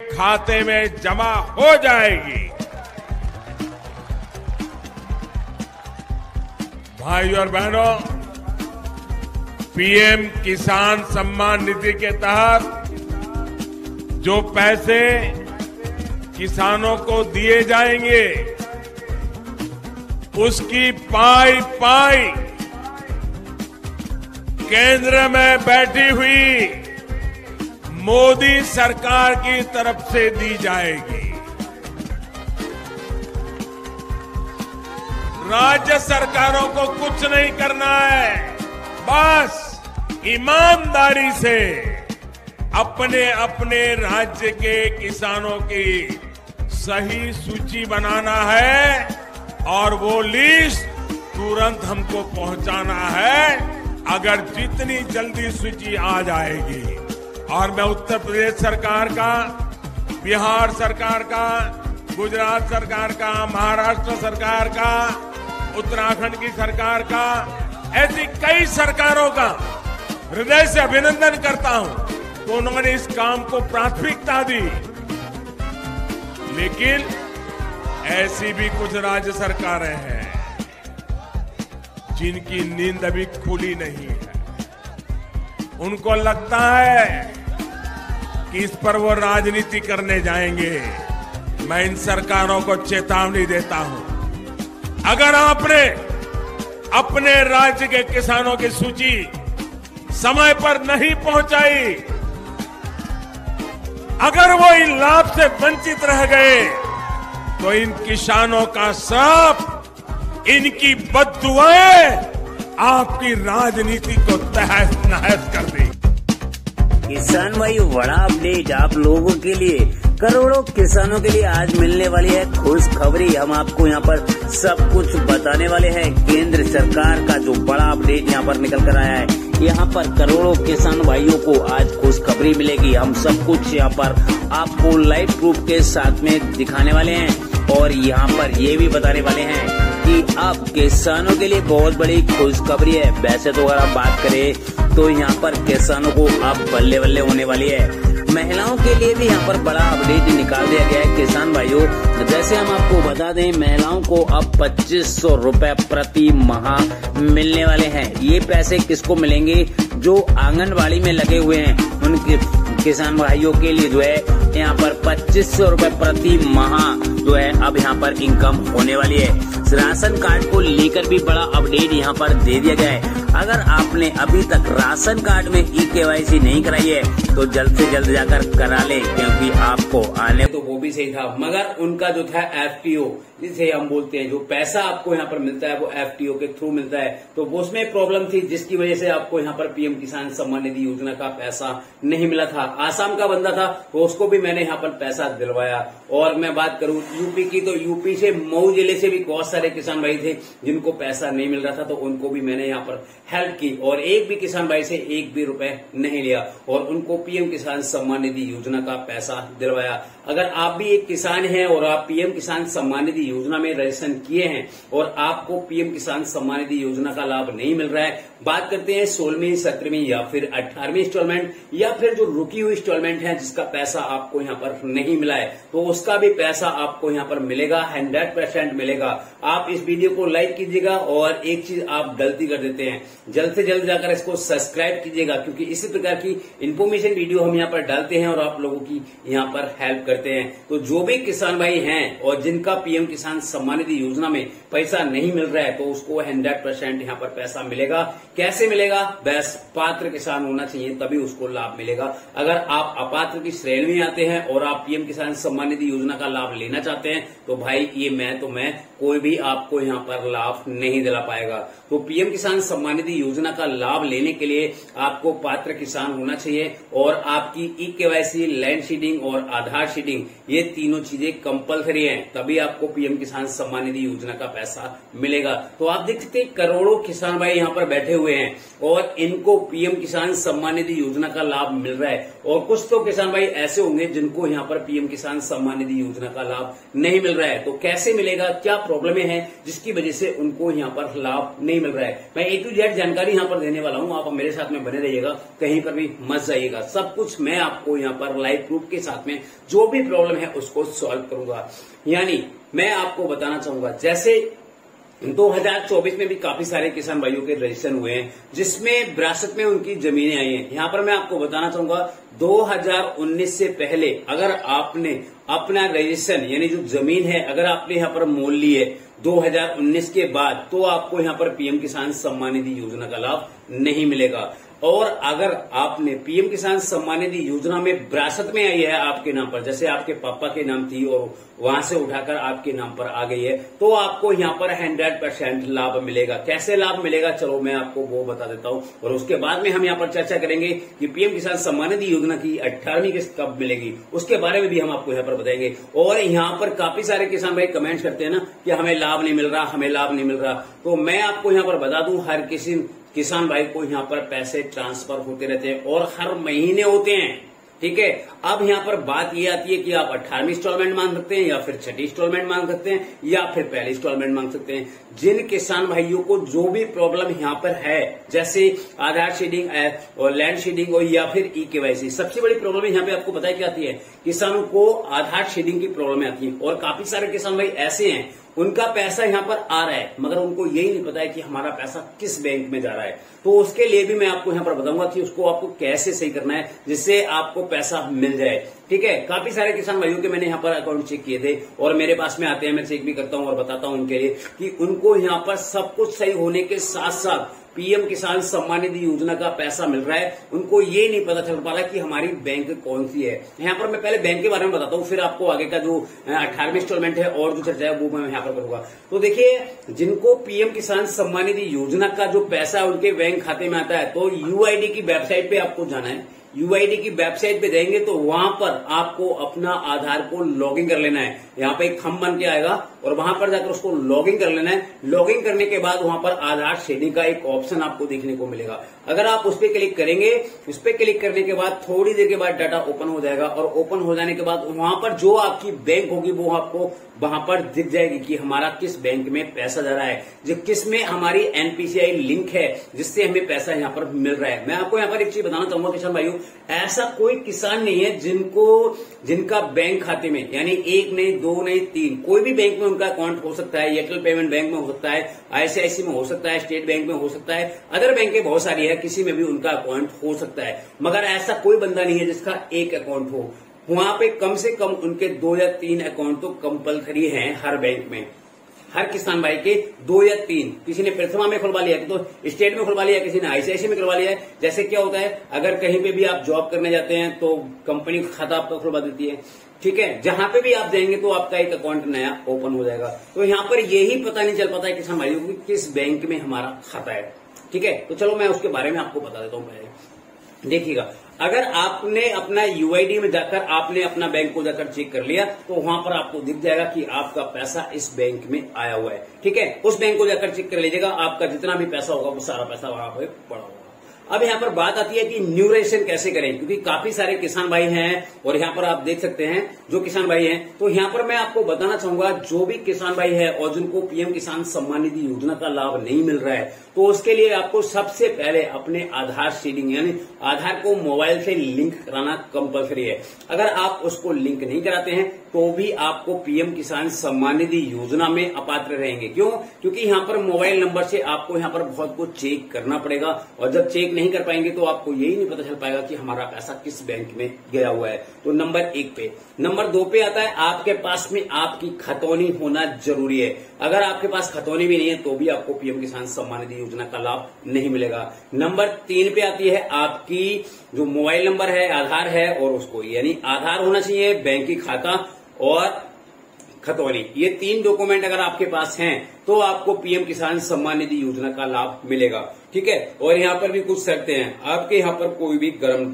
खाते में जमा हो जाएगी। भाई और बहनों, पीएम किसान सम्मान निधि के तहत जो पैसे किसानों को दिए जाएँगे, उसकी पाई पाई केंद्र में बैठी हुई मोदी सरकार की तरफ़ से दी जाएगी। राज्य सरकारों को कुछ नहीं करना है। बस ईमानदारी से अपने अपने राज्य के किसानों की सही सूची बनाना है और वो लिस्ट तुरंत हमको पहुंचाना है, अगर जितनी जल्दी सूची आ जाएगी। और मैं उत्तर प्रदेश सरकार का, बिहार सरकार का, गुजरात सरकार का, महाराष्ट्र सरकार का, उत्तराखंड की सरकार का, ऐसी कई सरकारों का हृदय से अभिनंदन करता हूँ तो उन्होंने इस काम को प्राथमिकता दी। लेकिन ऐसी भी कुछ राज्य सरकारें हैं जिनकी नींद अभी खुली नहीं है। उनको लगता है कि इस पर वो राजनीति करने जाएँगे। मैं इन सरकारों को चेतावनी देता हूँ। अगर आपने अपने राज्य के किसानों की सूची समय पर नहीं पहुंचाई, अगर वो इन लाभ से वंचित रह गए तो इन किसानों का सब इनकी बदुआएँ आपकी राजनीति को तहस नहस कर देगी। किसान भाई बड़ा अपडेट आप लोगों के लिए। करोड़ों किसानों के लिए आज मिलने वाली है खुश खबरी हम आपको यहाँ पर सब कुछ बताने वाले हैं। केंद्र सरकार का जो बड़ा अपडेट यहाँ पर निकल कर आया है, यहाँ पर करोड़ों किसान भाइयों को आज खुश खबरी मिलेगी। हम सब कुछ यहाँ पर आपको लाइव प्रूफ के साथ में दिखाने वाले हैं और यहाँ पर ये भी बताने वाले हैं कि अब किसानों के लिए बहुत बड़ी खुशखबरी है। वैसे तो अगर आप बात करें तो यहाँ पर किसानों को अब बल्ले बल्ले होने वाली है। महिलाओं के लिए भी यहाँ पर बड़ा अपडेट निकाल दिया गया है। किसान भाइयों, जैसे हम आपको बता दें, महिलाओं को अब पच्चीस सौ रूपए प्रति माह मिलने वाले हैं। ये पैसे किसको मिलेंगे? जो आंगनबाड़ी में लगे हुए हैं, उनके किसान भाइयों के लिए जो है यहाँ पर पच्चीस सौ रूपए प्रति माह जो है अब यहाँ पर इनकम होने वाली है। राशन कार्ड को लेकर भी बड़ा अपडेट यहाँ पर दे दिया गया है। अगर आपने अभी तक राशन कार्ड में ई केवाईसी नहीं कराई है तो जल्द से जल्द जाकर करा ले, क्योंकि आपको आने तो वो भी सही था। मगर उनका जो था एफटीओ जिसे हम बोलते हैं, जो पैसा आपको यहाँ पर मिलता है, वो एफटीओ के थ्रू मिलता है। तो उसमें प्रॉब्लम थी, जिसकी वजह से आपको यहाँ पर पीएम किसान सम्मान निधि योजना का पैसा नहीं मिला था। आसाम का बंदा था तो उसको भी मैंने यहाँ पर पैसा दिलवाया। और मैं बात करूँ, यूपी की तो यूपी से मऊ ज़िले से भी बहुत सारे किसान भाई थे जिनको पैसा नहीं मिल रहा था तो उनको भी मैंने यहाँ पर हेल्प की। और एक भी किसान भाई से एक भी रुपए नहीं लिया। और उनको पीएम किसान सम्मान निधि योजना का पैसा दिलवाया। अगर आप भी एक किसान हैं और आप पीएम किसान सम्मान निधि योजना में रजिस्ट्रेशन किए हैं और आपको पीएम किसान सम्मान निधि योजना का लाभ नहीं मिल रहा है, बात करते हैं सोलहवीं, सत्रहवीं या फिर अठारहवीं इंस्टॉलमेंट या फिर जो रुकी हुई इंस्टॉलमेंट है जिसका पैसा आपको यहाँ पर नहीं मिला है तो उसका भी पैसा आपको यहाँ पर मिलेगा हंड्रेड परसेंट मिलेगा। आप इस वीडियो को लाइक कीजिएगा और एक चीज़ आप गलती कर देते हैं। जल्द से जल्द जाकर इसको सब्सक्राइब कीजिएगा, क्योंकि इसी प्रकार की इन्फॉर्मेशन वीडियो हम यहाँ पर डालते हैं और आप लोगों की यहाँ पर हेल्प करते हैं। तो जो भी किसान भाई हैं और जिनका पीएम किसान सम्मान निधि योजना में पैसा नहीं मिल रहा है तो उसको हंड्रेड परसेंट यहाँ पर पैसा मिलेगा। कैसे मिलेगा? बस पात्र किसान होना चाहिए, तभी उसको लाभ मिलेगा। अगर आप अपात्र की श्रेणी में आते हैं और आप पीएम किसान सम्मान निधि योजना का लाभ लेना चाहते हैं तो भाई, ये मैं तो मैं कोई भी आपको यहाँ पर लाभ नहीं दिला पाएगा। तो पीएम किसान सम्मान निधि योजना का लाभ लेने के लिए आपको पात्र किसान होना चाहिए और आपकी ई केवाईसी लैंड शीडिंग और आधार शीडिंग ये तीनों चीज़ें कंपलसरी हैं। तभी आपको पीएम किसान सम्मान निधि योजना का पैसा मिलेगा। तो आप देख सकते हैं, करोड़ों किसान भाई यहाँ पर बैठे हुए हैं और इनको पीएम किसान सम्मान निधि योजना का लाभ मिल रहा है। और कुछ तो किसान भाई ऐसे होंगे जिनको यहाँ पर पीएम किसान सम्मान निधि योजना का लाभ नहीं मिल रहा है। तो कैसे मिलेगा, क्या प्रॉब्लम है, जिसकी वजह से उनको यहाँ पर लाभ नहीं मिल रहा है। मैं ए टू जेड जानकारी यहाँ पर देने वाला हूँ, आप मेरे साथ में बने रहिएगा, कहीं पर भी मत जाइएगा। सब कुछ मैं आपको यहाँ पर लाइव प्रूफ के साथ में जो भी प्रॉब्लम है उसको सॉल्व करूँगा। यानी मैं आपको बताना चाहूँगा, जैसे 2024 में भी काफ़ी सारे किसान भाइयों के रजिस्ट्रेशन हुए हैं, जिसमें विरासत में उनकी जमीनें आई हैं। यहाँ पर मैं आपको बताना चाहूँगा 2019 से पहले अगर आपने अपना रजिस्ट्रेशन यानी जो ज़मीन है, अगर आपने यहाँ पर मोल ली है 2019 के बाद तो आपको यहाँ पर पीएम किसान सम्मान निधि योजना का लाभ नहीं मिलेगा। और अगर आपने पीएम किसान सम्मान निधि योजना में विरासत में आई है आपके नाम पर, जैसे आपके पापा के नाम थी और वहाँ से उठाकर आपके नाम पर आ गई है तो आपको यहाँ पर हंड्रेड परसेंट लाभ मिलेगा। कैसे लाभ मिलेगा? चलो मैं आपको वो बता देता हूँ। और उसके बाद में हम यहाँ पर चर्चा करेंगे कि पीएम किसान सम्मान निधि योजना की अट्ठारहवीं किस्त कब मिलेगी, उसके बारे में भी हम आपको यहाँ पर बताएँगे। और यहाँ पर काफ़ी सारे किसान भाई कमेंट करते हैं ना कि हमें लाभ नहीं मिल रहा, हमें लाभ नहीं मिल रहा। तो मैं आपको यहाँ पर बता दू, हर किसी किसान भाई को यहाँ पर पैसे ट्रांसफ़र होते रहते हैं और हर महीने होते हैं, ठीक है? अब यहाँ पर बात ये आती है कि आप अठारहवीं इंस्टॉलमेंट मांग सकते हैं या फिर छठी इंस्टॉलमेंट मांग सकते हैं या फिर पहली इंस्टॉलमेंट मांग सकते हैं। जिन किसान भाइयों को जो भी प्रॉब्लम यहाँ पर है, जैसे आधार शेडिंग और लैंड शेडिंग और या फिर ई केवाईसी सबसे बड़ी प्रॉब्लम यहाँ पे आपको बताया क्या आती है? किसानों को आधार शेडिंग की प्रॉब्लम आती है और काफ़ी सारे किसान भाई ऐसे हैं उनका पैसा यहाँ पर आ रहा है, मगर उनको यही नहीं पता है कि हमारा पैसा किस बैंक में जा रहा है। तो उसके लिए भी मैं आपको यहाँ पर बताऊँगा कि उसको आपको कैसे सही करना है, जिससे आपको पैसा मिल जाए। ठीक है? काफ़ी सारे किसान भाइयों के मैंने यहाँ पर अकाउंट चेक किए थे, और मेरे पास में आते हैं, मैं चेक भी करता हूँ और बताता हूँ उनके लिए कि उनको यहाँ पर सब कुछ सही होने के साथ साथ पीएम किसान सम्मान निधि योजना का पैसा मिल रहा है। उनको ये नहीं पता चल पा रहा कि हमारी बैंक कौन सी है। यहाँ पर मैं पहले बैंक के बारे में बताता हूँ, फिर आपको आगे का जो अठारहवीं इंस्टॉलमेंट है और जो चर्चा है वो मैं यहाँ पर करूँगा। तो देखिए, जिनको पीएम किसान सम्मान निधि योजना का जो पैसा उनके बैंक खाते में आता है तो यूआईडी की वेबसाइट पे आपको जाना है। यूआईडी की वेबसाइट पे जाएँगे तो वहाँ पर आपको अपना आधार को लॉगिन कर लेना है। यहाँ पे एक थम बन के आएगा। और वहाँ पर जाकर उसको लॉगिन कर लेना है। लॉगिन करने के बाद वहाँ पर आधार शेडिंग का एक ऑप्शन आपको देखने को मिलेगा। अगर आप उस पर क्लिक करेंगे, उस पर क्लिक करने के बाद थोड़ी देर के बाद डाटा ओपन हो जाएगा और ओपन हो जाने के बाद वहाँ पर जो आपकी बैंक होगी, वो आपको वहाँ पर दिख जाएगी कि हमारा किस बैंक में पैसा जा रहा है, जो किसमें हमारी एनपीसीआई लिंक है, जिससे हमें पैसा यहाँ पर मिल रहा है। मैं आपको यहाँ पर एक चीज़ बताना चाहूँगा, किसान भाइयों, ऐसा कोई किसान नहीं है जिनको, जिनका बैंक खाते में, यानी एक नहीं, दो नहीं, तीन, कोई भी बैंक में उनका अकाउंट हो सकता है एयरटेल पेमेंट बैंक में हो सकता है आईसीआईसी में हो सकता है स्टेट बैंक में हो सकता है अदर बैंक बहुत सारी है, किसी में भी उनका अकाउंट हो सकता है। मगर ऐसा कोई बंदा नहीं है जिसका एक अकाउंट हो। वहाँ पे कम से कम उनके दो या तीन अकाउंट तो कंपलसरी हैं हर बैंक में। हर किसान भाई के दो या तीन। किसी ने प्रथमा में खुलवा लिया तो स्टेट में खुलवा लिया, किसी ने आईसीआईसी में खुलवा लिया। है जैसे क्या होता है, अगर कहीं पे भी आप जॉब करने जाते हैं तो कंपनी खाता आपका खुलवा देती है। ठीक है, जहाँ पे भी आप जाएँगे तो आपका एक अकाउंट नया ओपन हो जाएगा। तो यहाँ पर यही पता नहीं चल पाता है किसान भाइयों को किस बैंक में हमारा खाता है। ठीक है तो चलो मैं उसके बारे में आपको बता देता हूँ देखिएगा अगर आपने अपना यूआईडी में जाकर आपने अपना बैंक को जाकर चेक कर लिया तो वहाँ पर आपको दिख जाएगा कि आपका पैसा इस बैंक में आया हुआ है। ठीक है? उस बैंक को जाकर चेक कर लीजिएगा, आपका जितना भी पैसा होगा, वो सारा पैसा वहाँ पर पड़ा होगा अब यहाँ पर बात आती है कि न्यू रजिस्ट्रेशन कैसे करें, क्योंकि काफ़ी सारे किसान भाई हैं और यहाँ पर आप देख सकते हैं, जो किसान भाई हैं तो यहाँ पर मैं आपको बताना चाहूँगा, जो भी किसान भाई है और जिनको पीएम किसान सम्मान निधि योजना का लाभ नहीं मिल रहा है तो उसके लिए आपको सबसे पहले अपने आधार सीडिंग, यानी आधार को मोबाइल से लिंक कराना कंपलसरी है। अगर आप उसको लिंक नहीं कराते हैं तो भी आपको पीएम किसान सम्मान निधि योजना में अपात्र रहेंगे। क्यों? क्योंकि यहाँ पर मोबाइल नंबर से आपको यहाँ पर बहुत कुछ चेक करना पड़ेगा और जब चेक नहीं कर पाएँगे तो आपको यही नहीं पता चल पाएगा कि हमारा पैसा किस बैंक में गया हुआ है। तो नंबर एक पे। नंबर दो पे आता है, आपके पास में आपकी खतौनी होना ज़रूरी है। अगर आपके पास खतौनी भी नहीं है तो भी आपको पीएम किसान सम्मान निधि योजना का लाभ नहीं मिलेगा। नंबर तीन पे आती है आपकी जो मोबाइल नंबर है, आधार है और उसको, यानी आधार होना चाहिए, बैंक की खाता और खतौनी ये तीन डॉक्यूमेंट अगर आपके पास हैं तो आपको पीएम किसान सम्मान निधि योजना का लाभ मिलेगा, ठीक है? और यहाँ पर भी कुछ शर्तें हैं। आपके यहाँ पर कोई भी गर्म,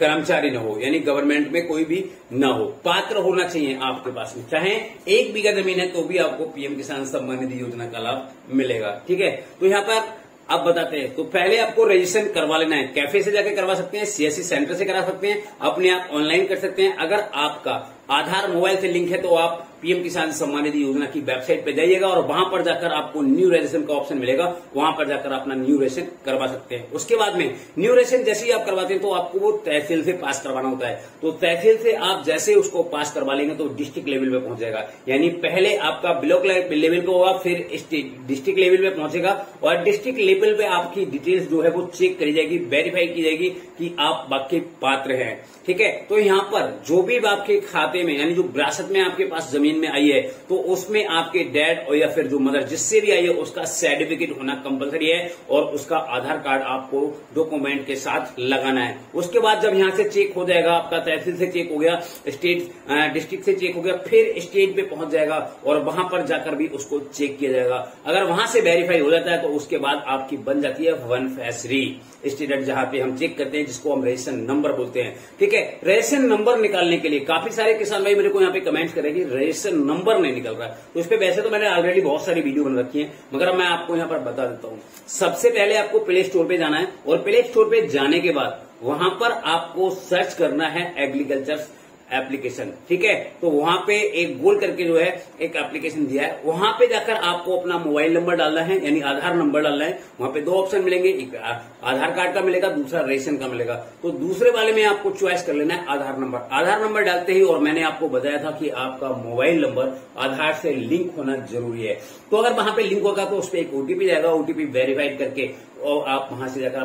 कर्मचारी न हो, यानी गवर्नमेंट में कोई भी न हो, पात्र होना चाहिए आपके पास में। चाहे एक बीघा ज़मीन है तो भी आपको पीएम किसान सम्मान निधि योजना का लाभ मिलेगा, ठीक है? तो यहाँ पर अब बताते हैं। तो पहले आपको रजिस्ट्रेशन करवा लेना है। कैफ़े से जाकर करवा सकते हैं सीएससी सेंटर से करा सकते हैं, अपने आप ऑनलाइन कर सकते हैं। अगर आपका आधार मोबाइल से लिंक है तो आप पीएम किसान सम्मान निधि योजना की वेबसाइट पर जाइएगा और वहाँ पर जाकर आपको न्यू रजिस्ट्रेशन का ऑप्शन मिलेगा। वहाँ पर जाकर अपना न्यू रजिस्ट्रेशन करवा सकते हैं। उसके बाद में न्यू रजिस्ट्रेशन जैसे ही आप करवाते हैं तो आपको वो तहसील से पास करवाना होता है। तो तहसील से आप जैसे उसको पास करवा लेंगे तो डिस्ट्रिक्ट लेवल पे पहुँच जाएगा। यानी पहले आपका ब्लॉक लेवल पे होगा, फिर डिस्ट्रिक्ट लेवल पे पहुंचेगा और डिस्ट्रिक्ट लेवल पे आपकी डिटेल्स जो है वो चेक करी जाएगी, वेरीफाई की जाएगी कि आप वाकई पात्र हैं। ठीक है? तो यहाँ पर जो भी आपके खाते में, यानी जो विरासत में आपके पास ज़मीन में आई है तो उसमें आपके डैड और या फिर जो मदर जिससे भी आई है, उसका सर्टिफिकेट होना कंपलसरी है और उसका आधार कार्ड आपको डॉक्यूमेंट के साथ लगाना है। उसके बाद जब यहाँ से चेक हो जाएगा, आपका तहसील से चेक हो गया स्टेट डिस्ट्रिक्ट से चेक हो गया, फिर स्टेट पे पहुँच जाएगा और वहाँ पर जाकर भी उसको चेक किया जाएगा। अगर वहाँ से वेरीफाई हो जाता है तो उसके बाद आपकी बन जाती है वन फैसरी स्टेटमेंट जहाँ पे हम चेक करते हैं, जिसको हम रेशन नंबर बोलते हैं। ठीक है? रेशन नंबर निकालने के लिए काफ़ी सारे किसान भाई मेरे को यहाँ पे कमेंट कि रेशन नंबर नहीं निकल रहा। तो उस पर वैसे तो मैंने ऑलरेडी बहुत सारी वीडियो बन रखी है, मगर मैं आपको यहाँ पर बता देता हूँ। सबसे पहले आपको प्ले स्टोर पे जाना है, और प्ले स्टोर पे जाने के बाद वहाँ पर आपको सर्च करना है एग्रीकल्चर एप्लीकेशन ठीक है? तो वहाँ पे एक गोल करके जो है, एक एप्लीकेशन दिया है। वहाँ पे जाकर आपको अपना मोबाइल नंबर डालना है, यानी आधार नंबर डालना है। वहाँ पे दो ऑप्शन मिलेंगे, एक आधार कार्ड का मिलेगा, दूसरा रेशन का मिलेगा। तो दूसरे वाले में आपको च्वाइस कर लेना है आधार नंबर आधार नंबर डालते ही, और मैंने आपको बताया था कि आपका मोबाइल नंबर आधार से लिंक होना ज़रूरी है। तो अगर वहाँ पे लिंक होगा तो उस पर एक ओटीपी जाएगा ओटीपी वेरीफाइड करके, और आप वहाँ से जाकर